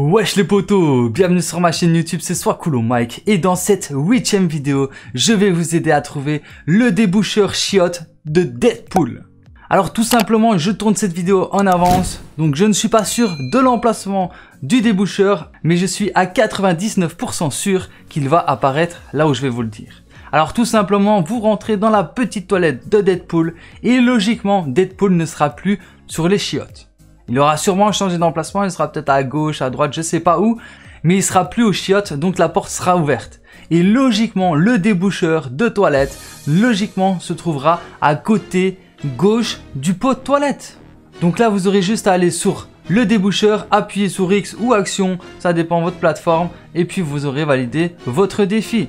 Wesh les potos, bienvenue sur ma chaîne YouTube, c'est soit cool Mike et dans cette huitième vidéo, je vais vous aider à trouver le déboucheur chiotte de Deadpool. Alors tout simplement, je tourne cette vidéo en avance, donc je ne suis pas sûr de l'emplacement du déboucheur, mais je suis à 99% sûr qu'il va apparaître là où je vais vous le dire. Alors tout simplement, vous rentrez dans la petite toilette de Deadpool et logiquement, Deadpool ne sera plus sur les chiottes. Il aura sûrement changé d'emplacement, il sera peut-être à gauche, à droite, je sais pas où, mais il sera plus au chiottes, donc la porte sera ouverte. Et logiquement, le déboucheur de toilette, logiquement, se trouvera à côté gauche du pot de toilette. Donc là, vous aurez juste à aller sur le déboucheur, appuyer sur X ou Action, ça dépend de votre plateforme, et puis vous aurez validé votre défi.